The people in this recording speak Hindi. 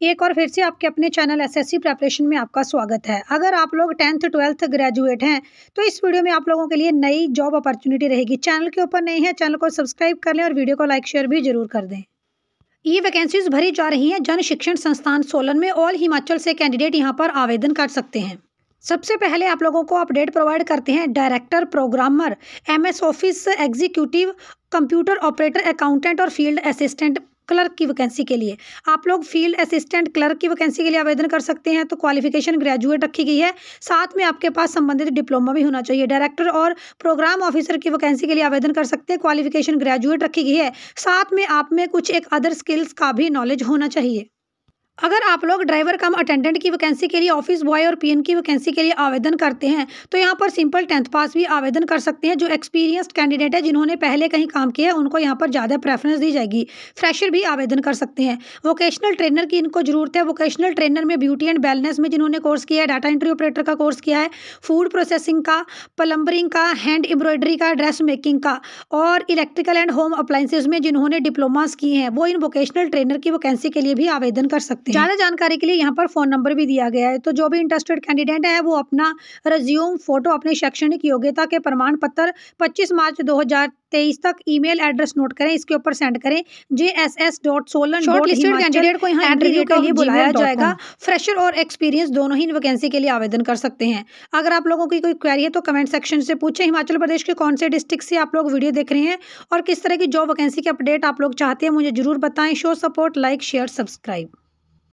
एक और फिर से आपके अपने चैनल एसएससी प्रिपरेशन में आपका स्वागत है। अगर आप लोग टेंथ ट्वेल्थ ग्रेजुएट हैं तो इस वीडियो में आप लोगों के लिए नई जॉब अपॉर्चुनिटी रहेगी। चैनल के ऊपर नहीं है चैनल को सब्सक्राइब कर लें और वीडियो को लाइक शेयर भी ज़रूर कर दें। ये वैकेंसीज भरी जा रही हैं। जन शिक्षण संस्थान सोलन में ऑल हिमाचल से कैंडिडेट यहाँ पर आवेदन कर सकते हैं। सबसे पहले आप लोगों को अपडेट प्रोवाइड करते हैं director programmer MS office executive computer operator accountant और फ़ील्ड असिस्टेंट क्लर्क की वैकेंसी के लिए। आप लोग फ़ील्ड असिस्टेंट क्लर्क की वैकेंसी के लिए आवेदन कर सकते हैं तो क्वालिफिकेशन ग्रेजुएट रखी गई है। साथ में आपके पास संबंधित डिप्लोमा भी होना चाहिए। डायरेक्टर और प्रोग्राम ऑफिसर की वैकेंसी के लिए आवेदन कर सकते हैं। क्वालिफिकेशन ग्रेजुएट रखी गई है। साथ में आप में कुछ एक अदर स्किल्स का भी नॉलेज होना चाहिए। अगर आप लोग ड्राइवर कम अटेंडेंट की वैकेंसी के लिए ऑफ़िस बॉय और पीएन की वैकेंसी के लिए आवेदन करते हैं तो यहाँ पर सिंपल टेंथ पास भी आवेदन कर सकते हैं। जो एक्सपीरियंस्ड कैंडिडेट है, जिन्होंने पहले कहीं काम किया है, उनको यहाँ पर ज़्यादा प्रेफरेंस दी जाएगी। फ्रेशर भी आवेदन कर सकते हैं। वोकेशनल ट्रेनर की इनको ज़रूरत है। वोकेशनल ट्रेनर में ब्यूटी एंड वेलनेस में जिन्होंने कोर्स किया है, डाटा एंट्री ऑपरेटर का कोर्स किया है, फ़ूड प्रोसेसिंग का प्लम्बरिंग का, हैंड एम्ब्रॉयडरी का, ड्रेस मेकिंग का और इलेक्ट्रिकल एंड होम अप्लाइंसेज में जिन्होंने डिप्लोमास किए हैं, वो इन वोकेशनल ट्रेनर की वैकेंसी के लिए भी आवेदन कर सकते हैं। ज़्यादा जानकारी के लिए यहाँ पर फ़ोन नंबर भी दिया गया है। तो जो भी इंटरेस्टेड कैंडिडेट है वो अपना रिज्यूम फ़ोटो अपने शैक्षणिक योग्यता के प्रमाण पत्र 25 मार्च 2023 तक ईमेल एड्रेस नोट करें इसके ऊपर सेंड करें। J S S dot Solan shortlisted candidate को यहाँ इंटरव्यू के लिए बुलाया जाएगा। फ्रेशर और एक्सपीरियंस दोनों ही वैकेंसी के लिए आवेदन कर सकते हैं। अगर आप लोगों की कोई क्वेरी है तो कमेंट सेक्शन से पूछे। हिमाचल प्रदेश के कौन से डिस्ट्रिक्ट से आप लोग वीडियो देख रहे हैं और किस तरह की जॉब वैकेंसी की अपडेट आप लोग चाहते हैं मुझे ज़रूर बताएँ। Show support like share subscribe